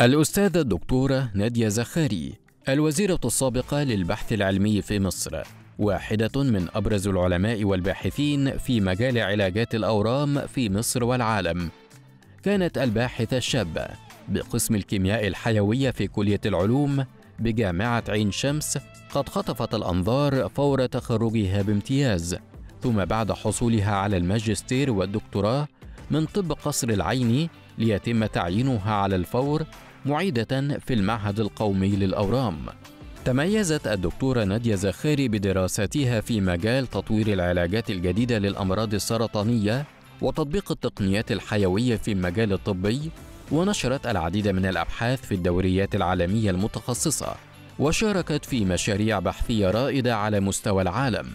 الأستاذة الدكتورة نادية زخاري الوزيرة السابقة للبحث العلمي في مصر واحدة من أبرز العلماء والباحثين في مجال علاجات الأورام في مصر والعالم. كانت الباحثة الشابة بقسم الكيمياء الحيوية في كلية العلوم بجامعة عين شمس قد خطفت الأنظار فور تخرجها بامتياز ثم بعد حصولها على الماجستير والدكتوراه من طب قصر العيني ليتم تعيينها على الفور معيدة في المعهد القومي للأورام. تميزت الدكتورة نادية زخاري بدراستها في مجال تطوير العلاجات الجديدة للأمراض السرطانية وتطبيق التقنيات الحيوية في المجال الطبي ونشرت العديد من الأبحاث في الدوريات العالمية المتخصصة وشاركت في مشاريع بحثية رائدة على مستوى العالم.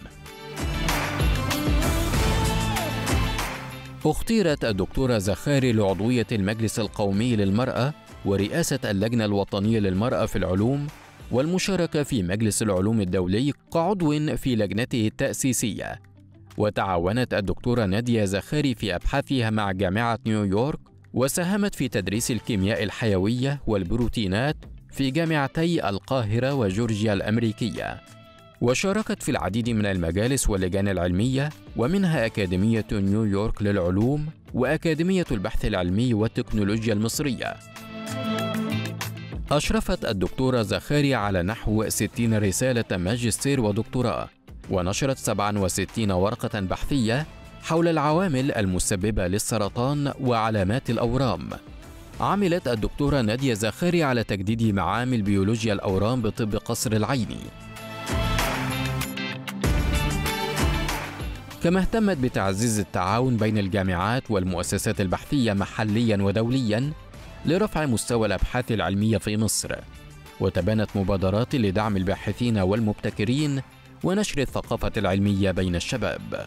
أختيرت الدكتورة زخاري لعضوية المجلس القومي للمرأة ورئاسة اللجنة الوطنية للمرأة في العلوم والمشاركة في مجلس العلوم الدولي كعضو في لجنته التأسيسية. وتعاونت الدكتورة نادية زخاري في أبحاثها مع جامعة نيويورك وساهمت في تدريس الكيمياء الحيوية والبروتينات في جامعتي القاهرة وجورجيا الأمريكية. وشاركت في العديد من المجالس واللجان العلمية ومنها أكاديمية نيويورك للعلوم وأكاديمية البحث العلمي والتكنولوجيا المصرية. أشرفت الدكتورة زخاري على نحو 60 رسالة ماجستير ودكتوراه ونشرت 67 ورقة بحثية حول العوامل المسببة للسرطان وعلامات الأورام. عملت الدكتورة نادية زخاري على تجديد معامل بيولوجيا الأورام بطب قصر العيني. كما اهتمت بتعزيز التعاون بين الجامعات والمؤسسات البحثية محليا ودوليا لرفع مستوى الأبحاث العلمية في مصر وتبنت مبادرات لدعم الباحثين والمبتكرين ونشر الثقافة العلمية بين الشباب.